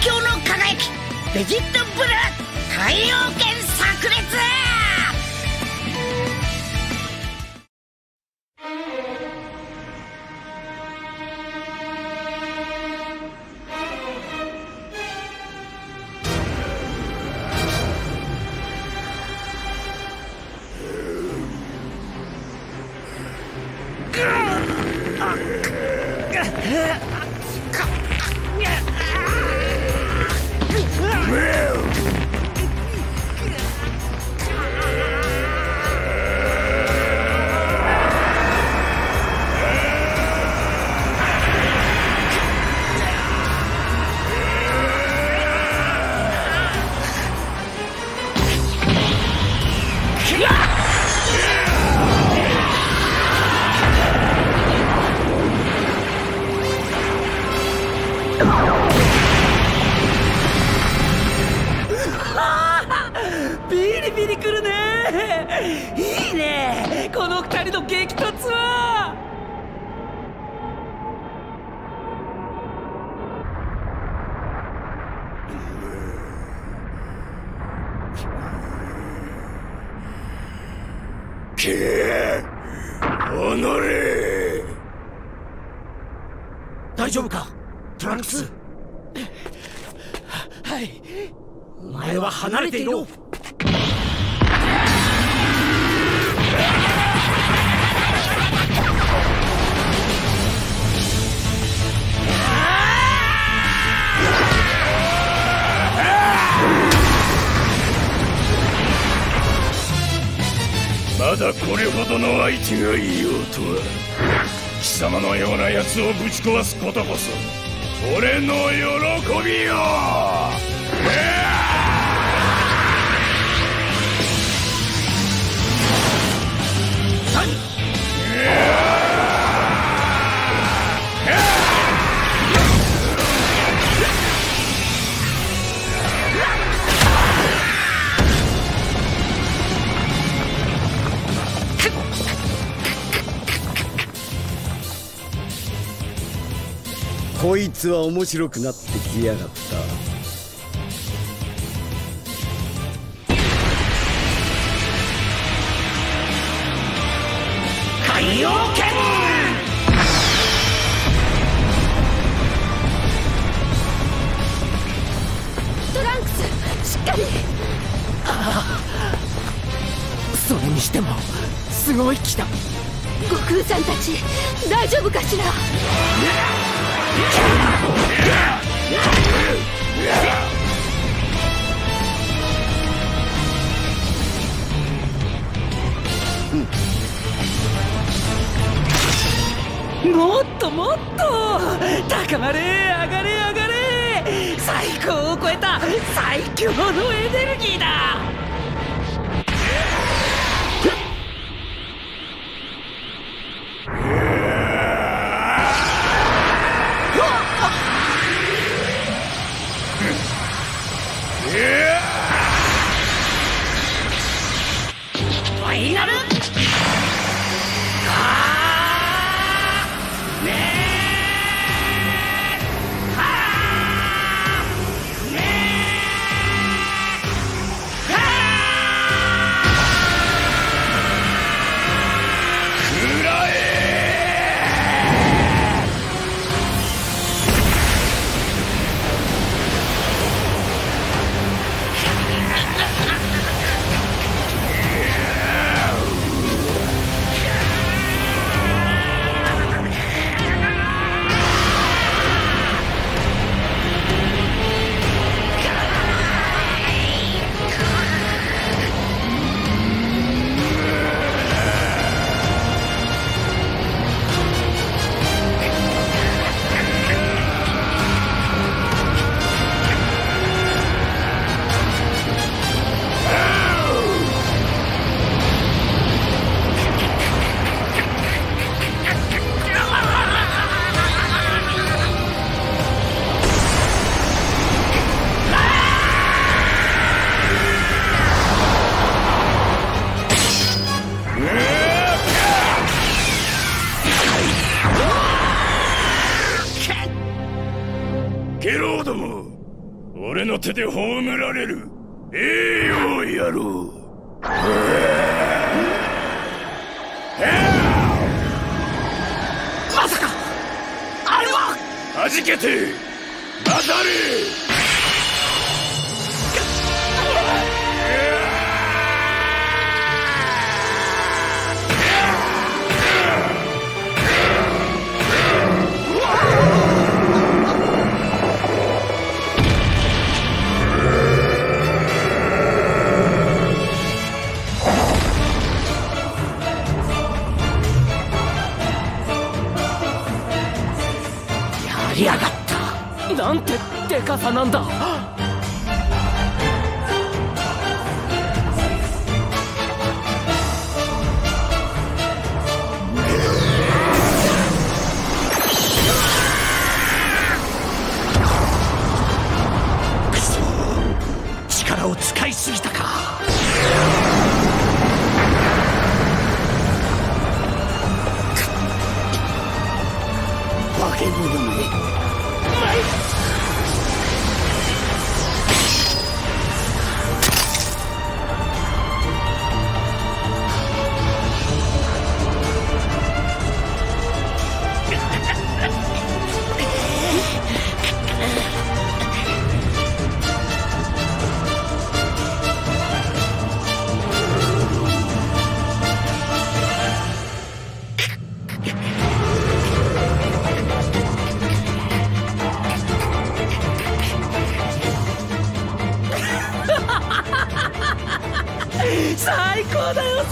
強の輝きベジットブルー海洋圏炸裂ビリビリくるね。いいね。この二人の激突は。おのれ大丈夫かトランクス。はい。お前は離れていろ。まだこれほどの相手がいようとは貴様のような奴をぶち壊すことこそ俺の喜びよ。こいつは面白くなってきやがった。海洋圏トランクス。しっかり。それにしてもすごい気だ。悟空さんたち大丈夫かしら？もっともっと高まれ上がれ上がれ最高を超えた最強のエネルギーだ俺の手で葬られる。栄養野郎まさかあれは！はじけて当たれりやがった。なんてでかさなんだ。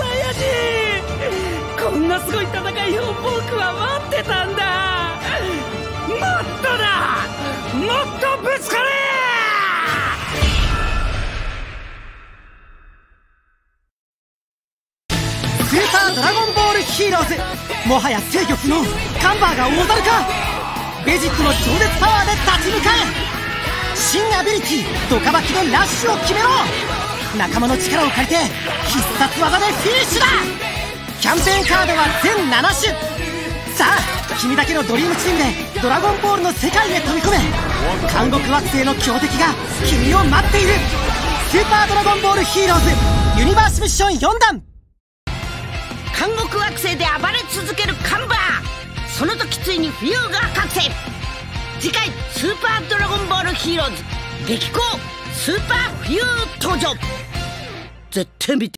サイヤ人こんなすごい戦いを僕は待ってたんだ。もっとだ。もっとぶつかれ。スーパードラゴンボールヒーローズ。もはや制御不能カンバーが大猿か。ベジットの超絶パワーで立ち向かえ。新アビリティドカバキでラッシュを決めろ。仲間の力を借りて必殺技でフィニッシュだ。キャンペーンカードは全7種。さあ君だけのドリームチームでドラゴンボールの世界へ飛び込め。監獄惑星の強敵が君を待っている。スーパードラゴンボールヒーローズ。ユニバースミッション4弾監獄惑星で暴れ続けるカンバー。その時ついにフューが覚醒。次回「スーパードラゴンボールヒーローズ。激高。スーパーフュー登場。絶対見て。